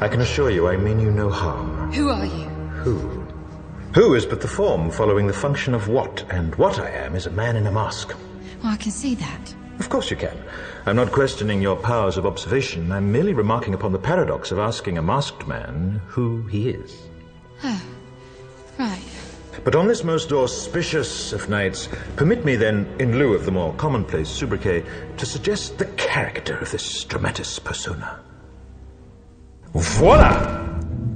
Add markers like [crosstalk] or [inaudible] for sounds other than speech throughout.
I can assure you I mean you no harm. Who are you? Who? Who is but the form following the function of what, and what I am is a man in a mask. Well, I can see that. Of course you can. I'm not questioning your powers of observation. I'm merely remarking upon the paradox of asking a masked man who he is. Oh, right. But on this most auspicious of nights, permit me then, in lieu of the more commonplace sobriquet, to suggest the character of this dramatis persona. Voila!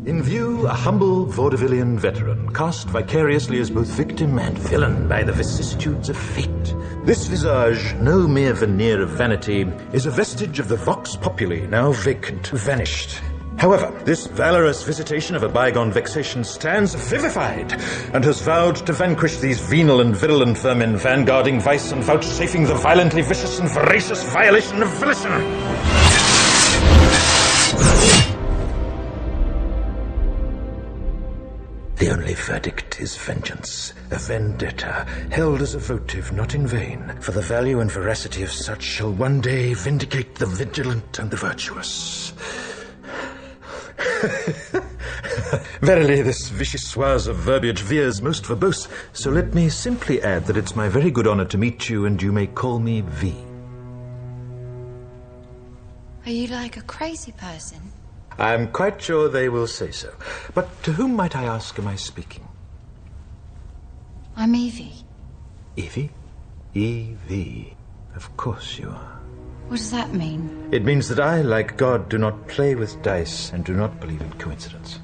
In view, a humble vaudevillian veteran, cast vicariously as both victim and villain by the vicissitudes of fate. This visage, no mere veneer of vanity, is a vestige of the vox populi, now vacant, vanished. However, this valorous visitation of a bygone vexation stands vivified, and has vowed to vanquish these venal and virulent vermin, vanguarding vice and vouchsafing the violently vicious and voracious violation of volition. The only verdict is vengeance, a vendetta, held as a votive not in vain, for the value and veracity of such shall one day vindicate the vigilant and the virtuous. [laughs] Verily, this vicious vichyssoise of verbiage veers most verbose, so let me simply add that it's my very good honor to meet you, and you may call me V. Are you like a crazy person? I'm quite sure they will say so. But to whom might I ask am I speaking? I'm Evey. Evey? Evey. Of course you are. What does that mean? It means that I, like God, do not play with dice and do not believe in coincidence.